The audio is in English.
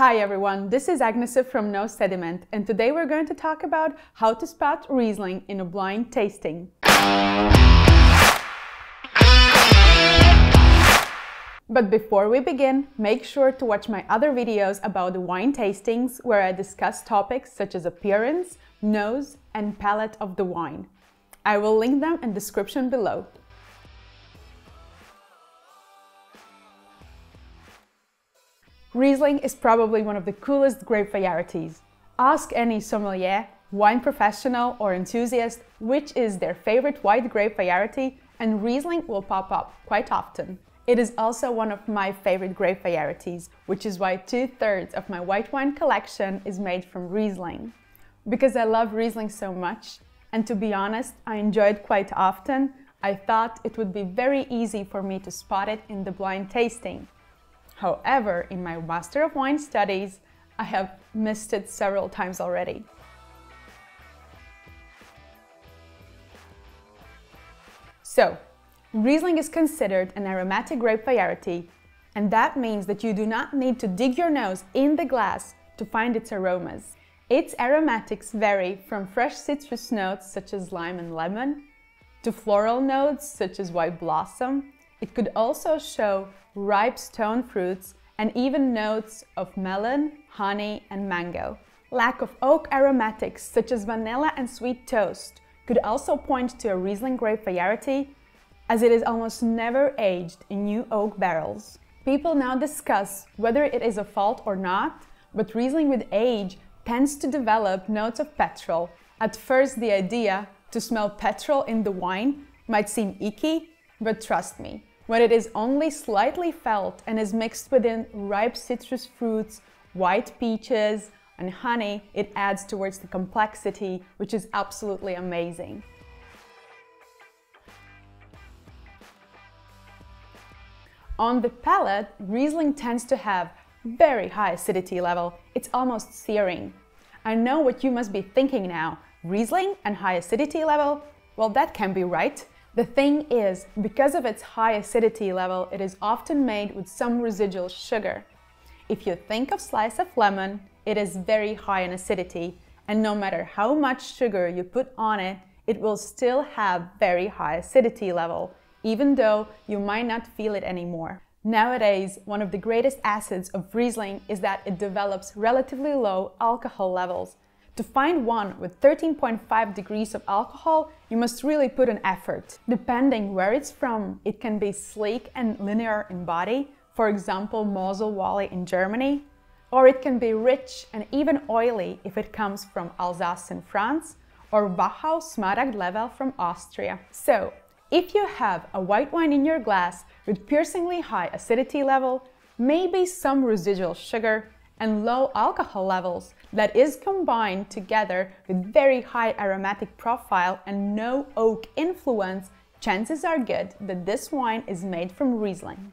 Hi everyone, this is Agnese from No Sediment and today we're going to talk about how to spot Riesling in a blind tasting. But before we begin, make sure to watch my other videos about the wine tastings where I discuss topics such as appearance, nose and palate of the wine. I will link them in description below. Riesling is probably one of the coolest grape varieties. Ask any sommelier, wine professional or enthusiast which is their favorite white grape variety and Riesling will pop up quite often. It is also one of my favorite grape varieties, which is why two-thirds of my white wine collection is made from Riesling. Because I love Riesling so much, and to be honest, I enjoy it quite often, I thought it would be very easy for me to spot it in the blind tasting. However, in my Master of Wine studies, I have missed it several times already. So, Riesling is considered an aromatic grape variety, and that means that you do not need to dig your nose in the glass to find its aromas. Its aromatics vary from fresh citrus notes such as lime and lemon, to floral notes such as white blossom. It could also show ripe stone fruits, and even notes of melon, honey, and mango. Lack of oak aromatics such as vanilla and sweet toast could also point to a Riesling grape variety, as it is almost never aged in new oak barrels. People now discuss whether it is a fault or not, but Riesling with age tends to develop notes of petrol. At first, the idea to smell petrol in the wine might seem icky, but trust me, when it is only slightly felt and is mixed within ripe citrus fruits, white peaches, and honey, it adds towards the complexity, which is absolutely amazing. On the palate, Riesling tends to have very high acidity level. It's almost searing. I know what you must be thinking now. Riesling and high acidity level? Well, that can be right. The thing is, because of its high acidity level, it is often made with some residual sugar. If you think of slice of lemon, it is very high in acidity, and no matter how much sugar you put on it, it will still have very high acidity level, even though you might not feel it anymore. Nowadays, one of the greatest assets of Riesling is that it develops relatively low alcohol levels, to find one with 13.5 degrees of alcohol, you must really put an effort. Depending where it's from, it can be sleek and linear in body, for example Mosel Valley in Germany, or it can be rich and even oily if it comes from Alsace in France, or Wachau Smaragd Level from Austria. So, if you have a white wine in your glass with piercingly high acidity level, maybe some residual sugar, and low alcohol levels that is combined together with very high aromatic profile and no oak influence, chances are good that this wine is made from Riesling.